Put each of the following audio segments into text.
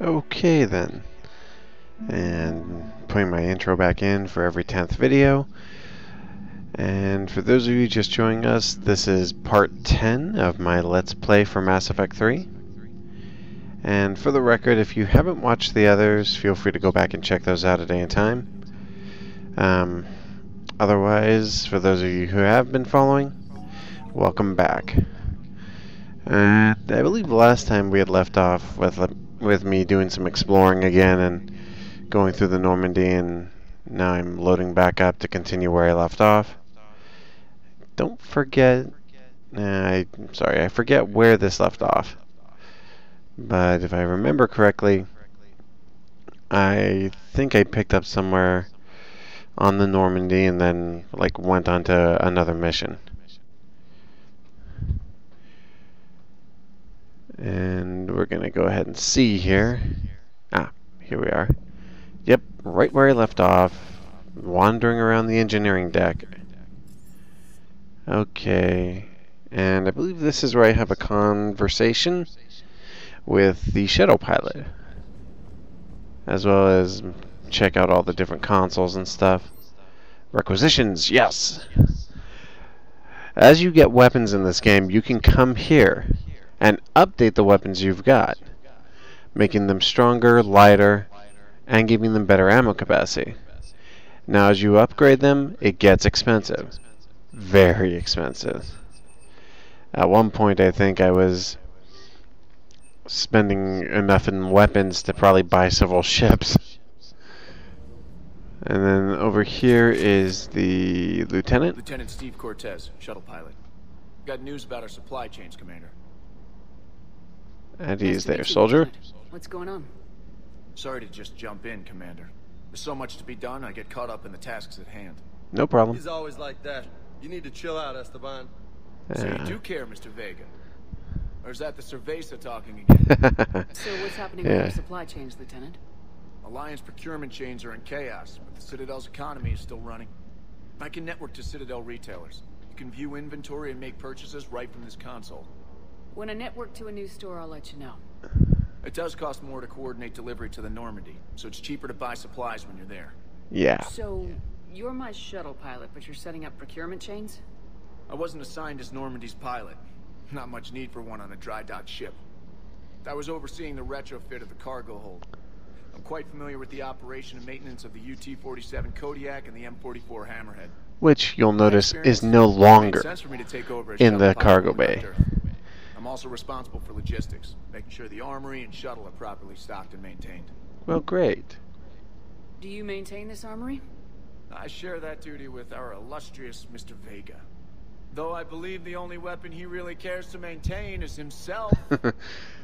Okay then. And putting my intro back in for every 10th video. And for those of you just joining us, this is part 10 of my Let's Play for Mass Effect 3. And for the record, if you haven't watched the others, feel free to go back and check those out at any time. Um, otherwise, for those of you who have been following, welcome back. And I believe last time we had left off with uh, with me doing some exploring again and going through the Normandy, and now I'm loading back up to continue where I left off. Don't forget, I am sorry, I forget where this left off. But if I remember correctly, I think I picked up somewhere on the Normandy and then like went on to another mission. And we're to go ahead and see here. Ah, here we are. Yep, right where I left off. Wandering around the engineering deck. Okay. And I believe this is where I have a conversation with the shuttle pilot. As well as check out all the different consoles and stuff. Requisitions, yes! As you get weapons in this game, you can come here and update the weapons you've got, making them stronger, lighter, and giving them better ammo capacity. Now, as you upgrade them, it gets expensive. Very expensive. At one point, I think I was spending enough in weapons to probably buy several ships. And then over here is the lieutenant. Lieutenant Steve Cortez, shuttle pilot. Got news about our supply chains, Commander. And he's Nice to there, soldier. What's going on? Sorry to just jump in, Commander. There's so much to be done, I get caught up in the tasks at hand. No problem. He's always like that. You need to chill out, Esteban. So you do care, Mr. Vega? Or is that the Cerveza talking again? So what's happening Yeah. with our supply chains, Lieutenant? Alliance procurement chains are in chaos, but the Citadel's economy is still running. I can network to Citadel retailers. You can view inventory and make purchases right from this console. When I network to a new store, I'll let you know. It does cost more to coordinate delivery to the Normandy, so it's cheaper to buy supplies when you're there. yeah. So, you're my shuttle pilot, but you're setting up procurement chains? I wasn't assigned as Normandy's pilot. Not much need for one on a dry dock ship. I was overseeing the retrofit of the cargo hold. I'm quite familiar with the operation and maintenance of the UT-47 Kodiak and the M44 Hammerhead. Which you'll notice is no longer. sense for me to take over as in the cargo bay. Earth. I'm also responsible for logistics, making sure the armory and shuttle are properly stocked and maintained. Well, great. Do you maintain this armory? I share that duty with our illustrious Mr. Vega. Though I believe the only weapon he really cares to maintain is himself.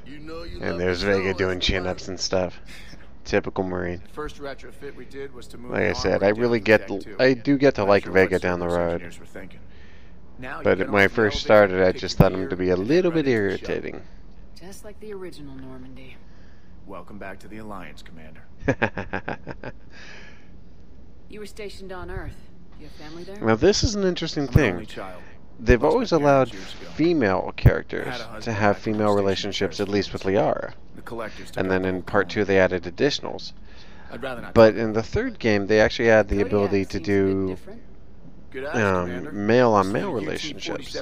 You know you And there's Vega doing chin-ups and stuff. Typical Marine. The first retrofit we did was to move Like I said, I really get, deck. I do get to like Vega down the service road. Engineers were thinking. Now But when I first started, I just thought him to be a little bit right into the shuttle. irritating. Just like the original Normandy. Welcome back to the Alliance, Commander. You were stationed on Earth. Do you have family there? now this is an interesting I'm thing. They've always allowed female characters to have back when I female was stationed in relationships, at least with Liara. The collectors And then in part two, they added additionals. I'd rather not. But in the third game, they actually had the ability to seems a bit do different. Good eyes, um, male-on-male This relationships,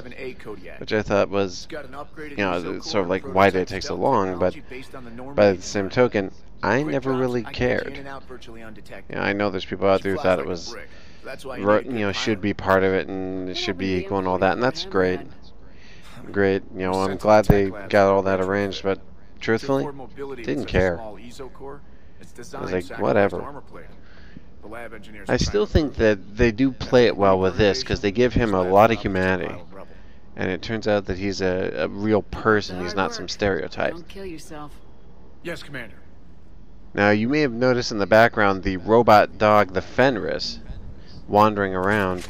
which I thought was, It's got an upgraded you know, eezo sort of like why did it take so long, but technology based on the Normandy by the same token, I never really I can get you in cared. and out virtually undetected. You know, I know there's people out there who thought it was. That's why you ro- need a you good know, should be part of it and it should be equal and all that, and that's great. Hammerhead? Great, you know, I'm glad they got all that arranged, but truthfully, didn't with such a care. small eezo core, it's designed like, whatever. Armor plating. The lab engineers I still think that they do play it well with this because they give him a lot of humanity, pile of rubble. and it turns out that he's a, a real person. He's not some stereotype. Don't kill yourself. Yes, Commander. Now, you may have noticed in the background the robot dog, the Fenris, wandering around.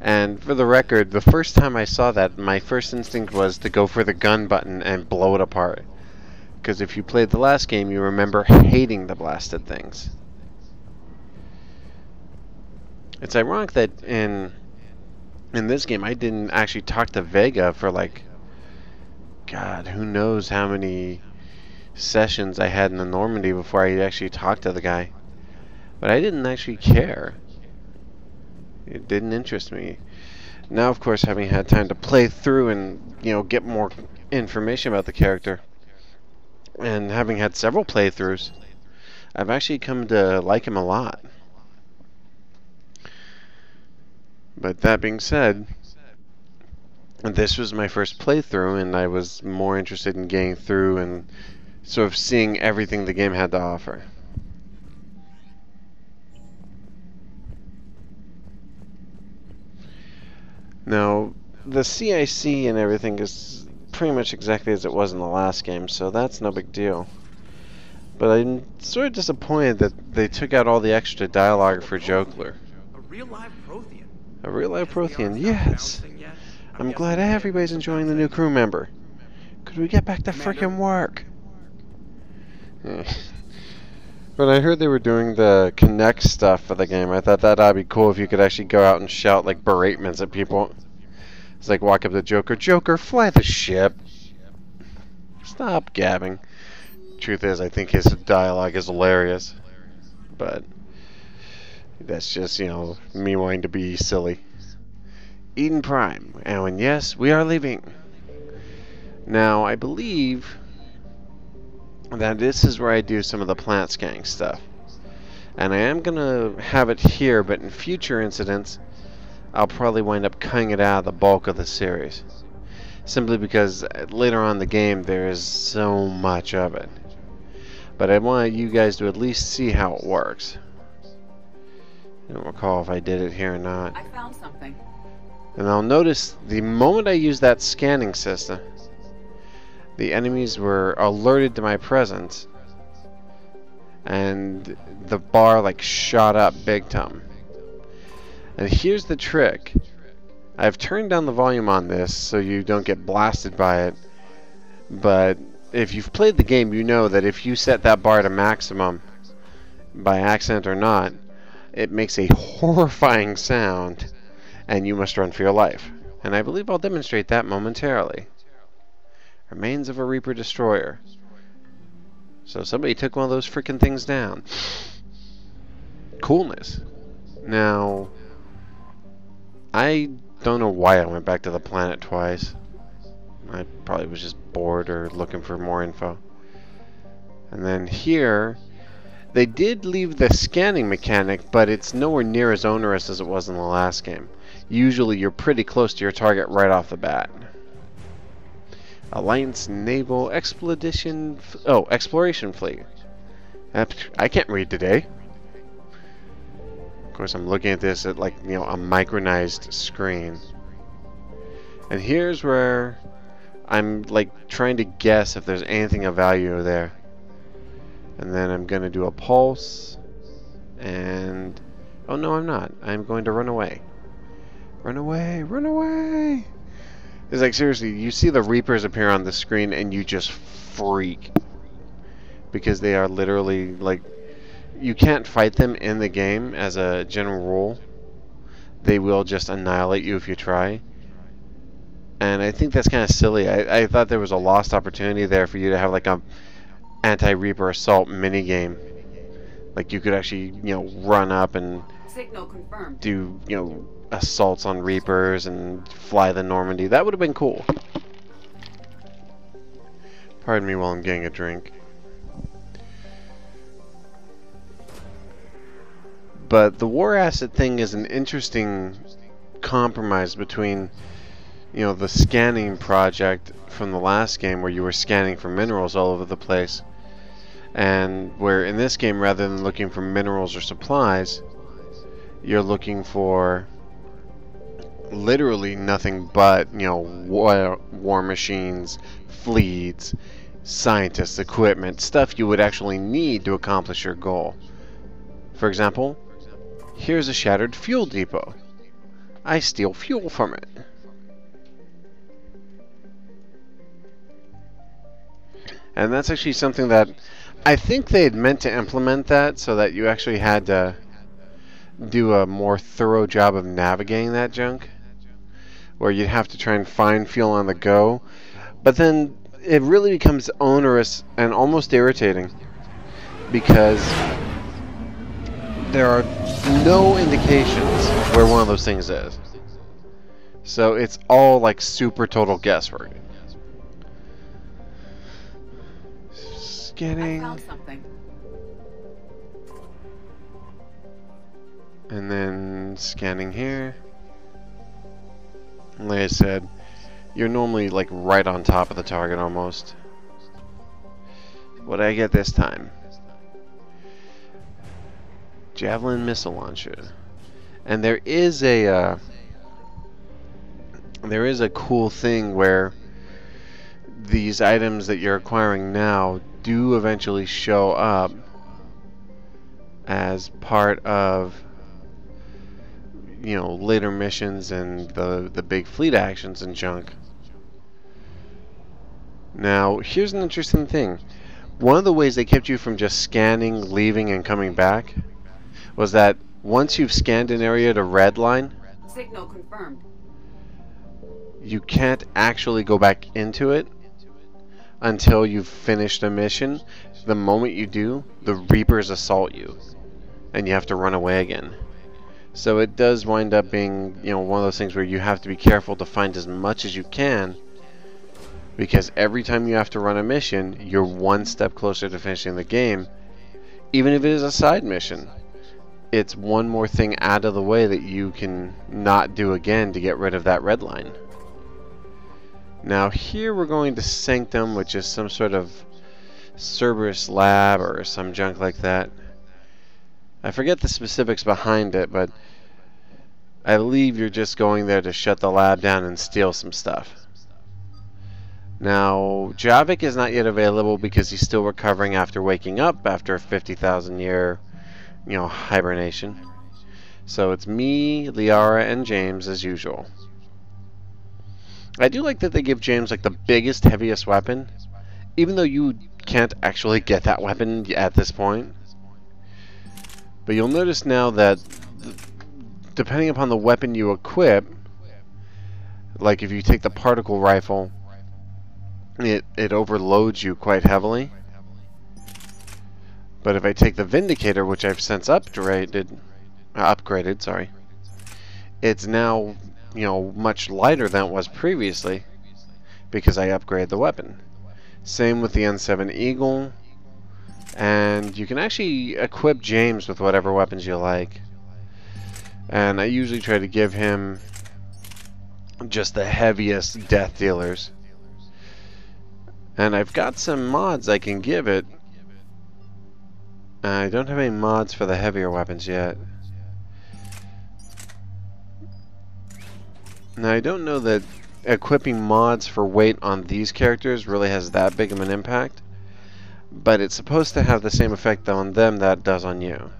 And for the record, the first time I saw that, my first instinct was to go for the gun button and blow it apart. Because if you played the last game, you remember hating the blasted things. It's ironic that in in this game I didn't actually talk to Vega for like God, who knows how many sessions I had in the Normandy before I actually talked to the guy. But I didn't actually care. It didn't interest me. Now, of course, having had time to play through and, you know, get more information about the character, and having had several playthroughs, I've actually come to like him a lot. But that being said, this was my first playthrough, and I was more interested in getting through and sort of seeing everything the game had to offer. Now, the CIC and everything is pretty much exactly as it was in the last game, so that's no big deal. But I'm sort of disappointed that they took out all the extra dialogue for Joker. A real live Prothean. A real life Prothean, yes. I'm glad everybody's enjoying the new crew member. Could we get back to frickin' work? But I heard they were doing the Kinect stuff for the game. I thought that'd be cool if you could actually go out and shout like beratements at people. It's like walk up to Joker, Joker, fly the ship. Stop gabbing. Truth is, I think his dialogue is hilarious. But that's just, you know, me wanting to be silly. Eden Prime. And yes, we are leaving. Now, I believe that this is where I do some of the plant scanning stuff. And I am going to have it here, but in future incidents, I'll probably wind up cutting it out of the bulk of the series. Simply because uh, later on the game, there is so much of it. But I want you guys to at least see how it works. I don't recall if I did it here or not. I found something. And I'll notice the moment I use that scanning system, the enemies were alerted to my presence and the bar like shot up big time. And here's the trick. I've turned down the volume on this so you don't get blasted by it. But if you've played the game, you know that if you set that bar to maximum, by accident or not, it makes a horrifying sound and you must run for your life. And I believe I'll demonstrate that momentarily. Remains of a Reaper Destroyer. So somebody took one of those freaking things down. Coolness. Now, I don't know why I went back to the planet twice. I probably was just bored or looking for more info. And then here, they did leave the scanning mechanic, but it's nowhere near as onerous as it was in the last game. Usually you're pretty close to your target right off the bat. Alliance Naval Expedition... Oh, Exploration Fleet. I can't read today. Of course, I'm looking at this at, like, you know, a micronized screen. And here's where I'm, like, trying to guess if there's anything of value there. And then I'm going to do a pulse. And... Oh, no, I'm not. I'm going to run away. Run away! Run away! It's like, seriously, you see the Reapers appear on the screen and you just freak. Because they are literally, like, you can't fight them in the game as a general rule. They will just annihilate you if you try. And I think that's kind of silly. I, I thought there was a lost opportunity there for you to have, like, a anti-Reaper assault minigame. Like, you could actually, you know, run up and do, you know, assaults on Reapers and fly the Normandy. That would have been cool. Pardon me while I'm getting a drink. But the war asset thing is an interesting compromise between, you know, the scanning project from the last game where you were scanning for minerals all over the place. And where in this game, rather than looking for minerals or supplies, you're looking for literally nothing but, you know, war, war machines, fleets, scientists, equipment, stuff you would actually need to accomplish your goal. For example, here's a shattered fuel depot. I steal fuel from it. And that's actually something that I think they had meant to implement that so that you actually had to do a more thorough job of navigating that junk where you'd have to try and find fuel on the go. But then it really becomes onerous and almost irritating because there are no indications where one of those things is. So it's all like super total guesswork. I found something. And then scanning here. Like I said, you're normally like right on top of the target almost. What did I get this time? Javelin missile launcher. And there is a uh, there is a cool thing where these items that you're acquiring now do eventually show up as part of you know later missions and the the big fleet actions and junk. Now, here's an interesting thing. One of the ways they kept you from just scanning, leaving, and coming back was that once you've scanned an area to red line, Signal confirmed. you can't actually go back into it until you've finished a mission. The moment you do, the Reapers assault you, and you have to run away again. So it does wind up being, you know, one of those things where you have to be careful to find as much as you can, because every time you have to run a mission, you're one step closer to finishing the game, even if it is a side mission. It's one more thing out of the way that you can not do again to get rid of that red line. Now here we're going to Sanctum, which is some sort of Cerberus lab or some junk like that. I forget the specifics behind it, but I believe you're just going there to shut the lab down and steal some stuff. Now, Javik is not yet available because he's still recovering after waking up after a 50,000 year, you know, hibernation. So it's me, Liara, and James as usual. I do like that they give James like the biggest, heaviest weapon, even though you can't actually get that weapon at this point. But you'll notice now that depending upon the weapon you equip, like if you take the particle rifle, it, it overloads you quite heavily. But if I take the Vindicator, which I've since upgraded, uh, upgraded, sorry, it's now, you know, much lighter than it was previously because I upgraded the weapon. Same with the N7 Eagle, and you can actually equip James with whatever weapons you like. And I usually try to give him just the heaviest death dealers. And I've got some mods I can give it. I don't have any mods for the heavier weapons yet. Now I don't know that equipping mods for weight on these characters really has that big of an impact. But it's supposed to have the same effect on them that does on you.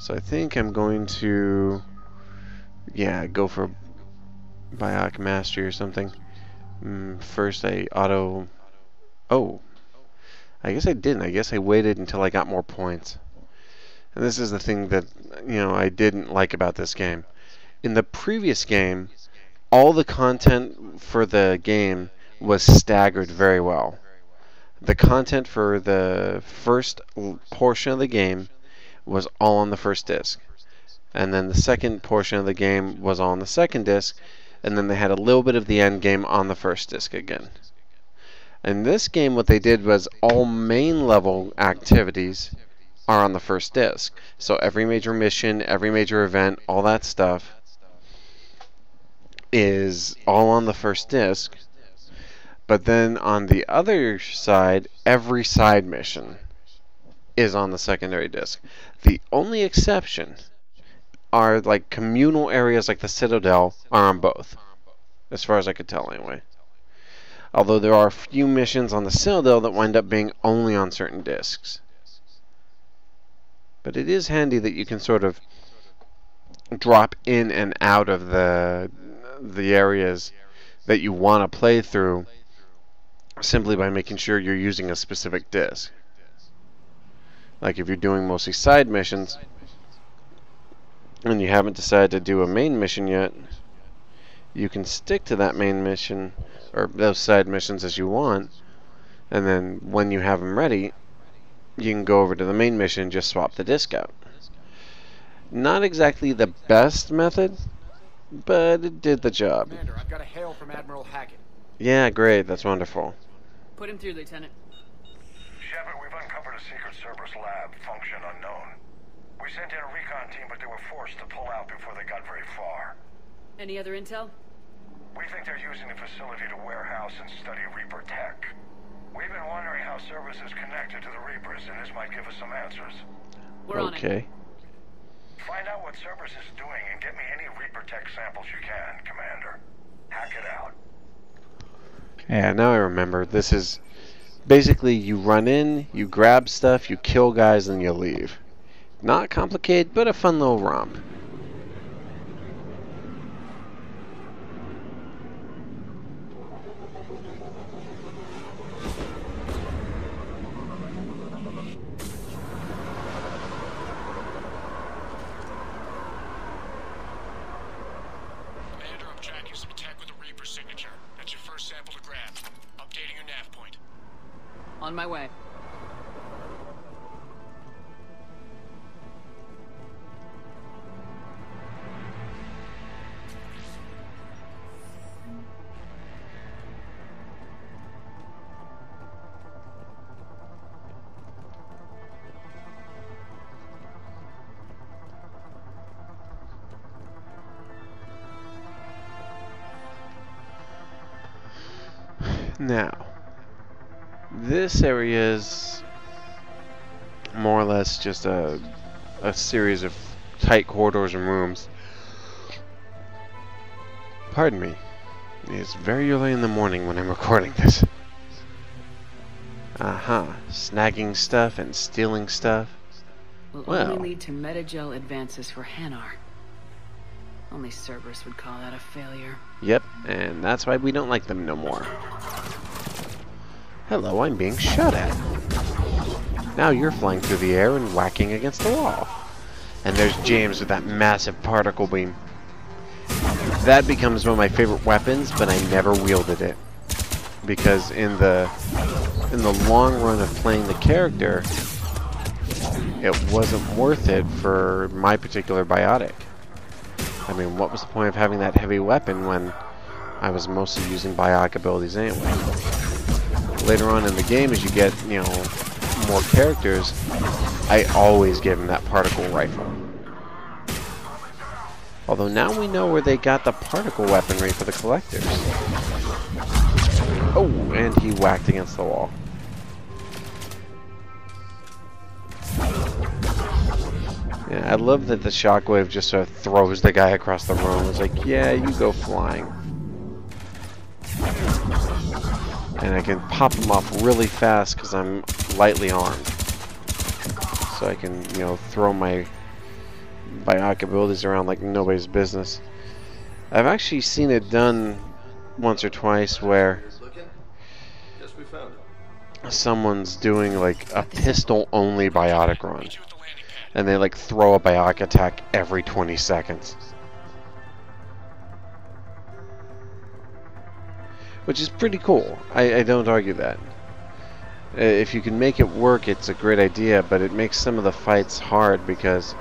So I think I'm going to, yeah, go for Biotic Mastery or something. Mm, first I auto, oh, I guess I didn't. I guess I waited until I got more points. And this is the thing that, you know, I didn't like about this game. In the previous game, all the content for the game was staggered very well. The content for the first portion of the game was all on the first disc. And then the second portion of the game was on the second disc, and then they had a little bit of the end game on the first disc again. In this game, what they did was all main level activities are on the first disc. So every major mission, every major event, all that stuff is all on the first disc. But then on the other side, every side mission is on the secondary disc. The only exception are like communal areas like the Citadel are on both. As far as I could tell anyway. Although there are a few missions on the Citadel that wind up being only on certain discs. But it is handy that you can sort of drop in and out of the the areas that you want to play through simply by making sure you're using a specific disc. Like if you're doing mostly side missions and you haven't decided to do a main mission yet, you can stick to that main mission or those side missions as you want, and then when you have them ready, you can go over to the main mission and just swap the disc out. Not exactly the best method, but it did the job. Commander, I've got a hail from Admiral Hackett. Yeah, great, that's wonderful. Put him through, Lieutenant. Shepard, we've uncovered a secret Cerberus lab, function unknown. We sent in a recon team, but they were forced to pull out before they got very far. Any other intel? We think they're using the facility to warehouse and study Reaper tech. We've been wondering how Cerberus is connected to the Reapers, and this might give us some answers. We're on it. okay. Find out what Cerberus is doing and get me any Reaper tech samples you can, Commander. Hackett out. Yeah, now I remember. This is basically you run in, you grab stuff, you kill guys, and you leave. Not complicated, but a fun little romp. Now, this area is more or less just a, a series of tight corridors and rooms. Pardon me. It's very early in the morning when I'm recording this. Aha, uh-huh. snagging stuff and stealing stuff. Will Well. only lead to medi-gel advances for Hanar. Only Cerberus would call that a failure. Yep, and that's why we don't like them no more. Hello, I'm being shot at. Now you're flying through the air and whacking against the wall. And there's James with that massive particle beam. That becomes one of my favorite weapons, but I never wielded it. Because in the in the long run of playing the character, it wasn't worth it for my particular biotic. I mean, what was the point of having that heavy weapon when I was mostly using biotic abilities anyway? Later on in the game, as you get, you know, more characters, I always give them that particle rifle. Although now we know where they got the particle weaponry for the collectors. Oh, and he whacked against the wall. I love that the shockwave just sort of throws the guy across the room. It's like, yeah, you go flying. And I can pop him off really fast because I'm lightly armed. So I can, you know, throw my biotic abilities around like nobody's business. I've actually seen it done once or twice where someone's doing like a pistol only biotic run. And they like throw a biotic attack every 20 seconds. Which is pretty cool. I, I don't argue that. Uh, If you can make it work, it's a great idea, but it makes some of the fights hard because,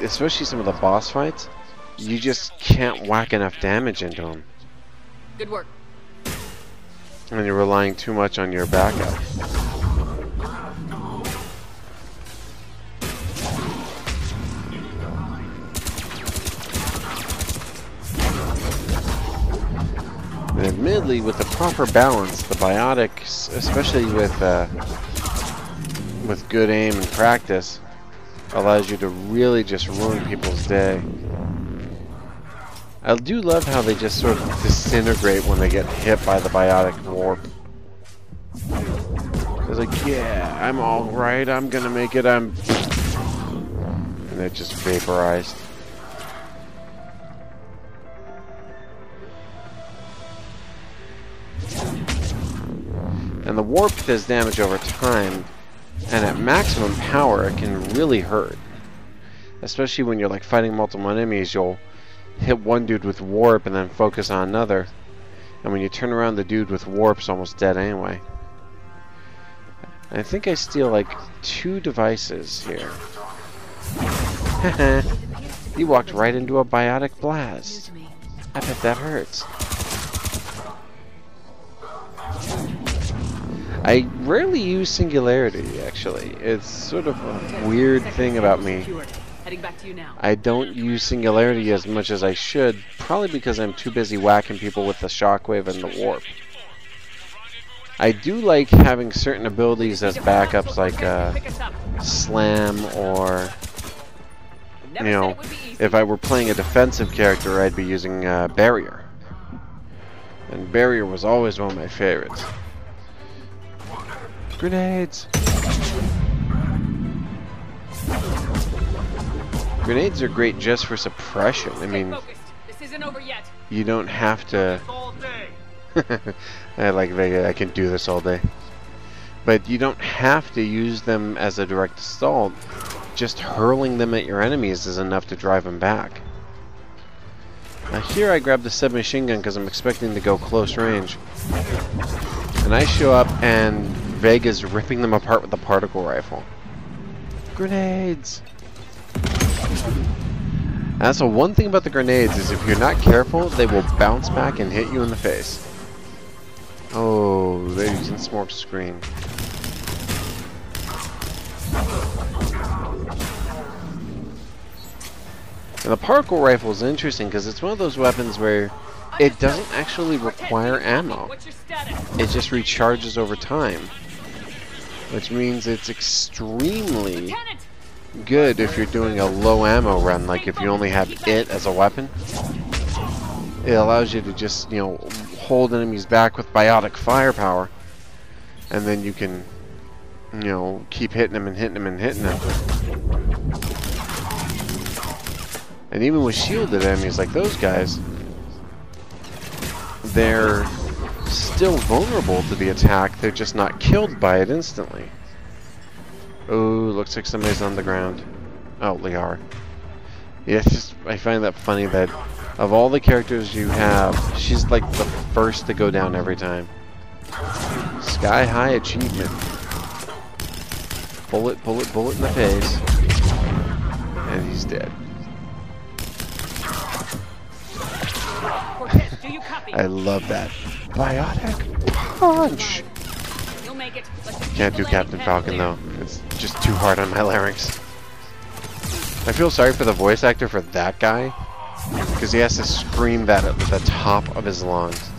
especially some of the boss fights, you just can't whack enough damage into them. Good work. And you're relying too much on your backup. And admittedly, with the proper balance, the biotics, especially with uh, with good aim and practice, allows you to really just ruin people's day. I do love how they just sort of disintegrate when they get hit by the biotic warp. It's like, yeah, I'm all right. I'm gonna make it. I'm, and they're just vaporized. And the warp does damage over time, and at maximum power, it can really hurt. Especially when you're like fighting multiple enemies, you'll hit one dude with warp and then focus on another. And when you turn around, the dude with warp's almost dead anyway. I think I steal like two devices here. he walked right into a biotic blast. I bet that hurts. I rarely use Singularity, actually. It's sort of a weird thing about me. I don't use Singularity as much as I should, probably because I'm too busy whacking people with the Shockwave and the Warp. I do like having certain abilities as backups, like uh, Slam or, you know, if I were playing a defensive character, I'd be using uh, Barrier. And Barrier was always one of my favorites. Grenades! Grenades are great just for suppression. I mean, you don't have to... I like Vega, I can do this all day. But you don't have to use them as a direct assault. Just hurling them at your enemies is enough to drive them back. Now here I grab the submachine gun because I'm expecting to go close range. And I show up and Vega's ripping them apart with the particle rifle. Grenades! That's the one thing about the grenades is if you're not careful, they will bounce back and hit you in the face. Oh, they're using smoke screen. And the particle rifle is interesting because it's one of those weapons where it doesn't actually require ammo. It just recharges over time which means it's extremely good if you're doing a low ammo run, like if you only have it as a weapon. It allows you to just, you know, hold enemies back with biotic firepower, and then you can, you know, keep hitting them and hitting them and hitting them. And even with shielded enemies like those guys, they're still vulnerable to the attack, they're just not killed by it instantly. Oh, looks like somebody's on the ground. Oh, Liara. Yeah, it's just, I find that funny that of all the characters you have, she's like the first to go down every time. Sky high achievement. Bullet, bullet, bullet in the face. And he's dead. I love that. Biotic punch! You Can't do Captain Falcon though. It's just too hard on my larynx. I feel sorry for the voice actor for that guy. Because he has to scream that at the top of his lungs.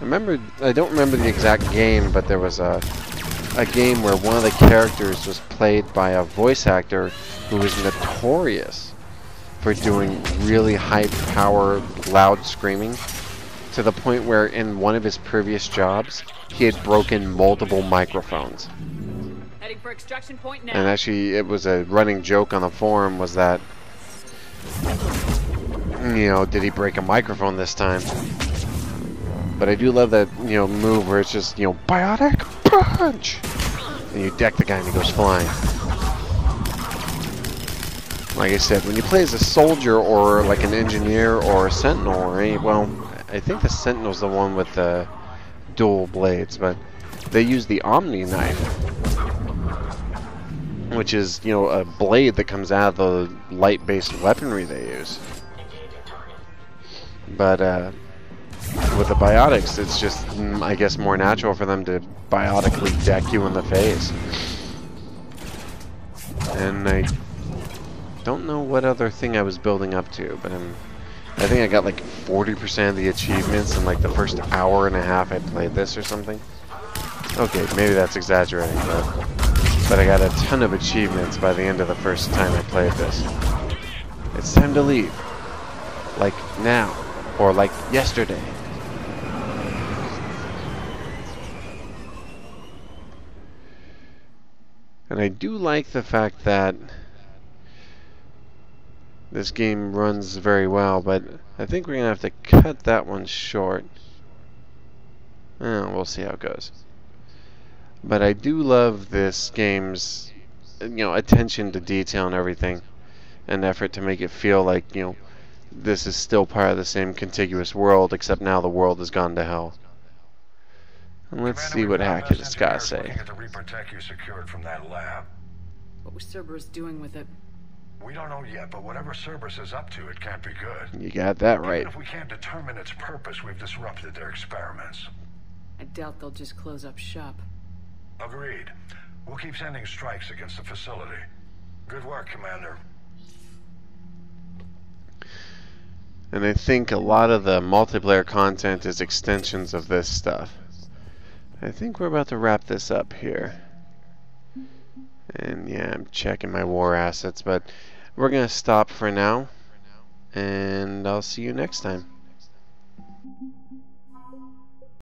I remember, I don't remember the exact game, but there was a, a game where one of the characters was played by a voice actor who was notorious for doing really high power, loud screaming to the point where in one of his previous jobs, he had broken multiple microphones. And actually, it was a running joke on the forum was that, you know, did he break a microphone this time? But I do love that, you know, move where it's just, you know, biotic punch! And you deck the guy and he goes flying. Like I said, when you play as a soldier or like an engineer or a sentinel or any, well, I think the Sentinel's the one with the dual blades, but they use the Omni knife, which is, you know, a blade that comes out of the light-based weaponry they use. But, uh, with the biotics, it's just, mm, I guess, more natural for them to biotically deck you in the face. And I don't know what other thing I was building up to, but I'm I think I got like 40% of the achievements in like the first hour and a half I played this or something. Okay, maybe that's exaggerating, but, but I got a ton of achievements by the end of the first time I played this. It's time to leave. Like now. Or like yesterday. And I do like the fact that this game runs very well, but I think we're going to have to cut that one short. Eh, we'll see how it goes. But I do love this game's you know attention to detail and everything. and effort to make it feel like, you know, this is still part of the same contiguous world, except now the world has gone to hell. And let's Commander, see what found Hackett has got to say. looking at the Reaper tech you secured from that lab. What was Cerberus doing with it? We don't know yet, but whatever Cerberus is up to, it can't be good. You got that right. Even if we can't determine its purpose, we've disrupted their experiments. I doubt they'll just close up shop. Agreed. We'll keep sending strikes against the facility. Good work, Commander. And I think a lot of the multiplayer content is extensions of this stuff. I think we're about to wrap this up here. And yeah, I'm checking my war assets, but we're going to stop for now, and I'll see you next time.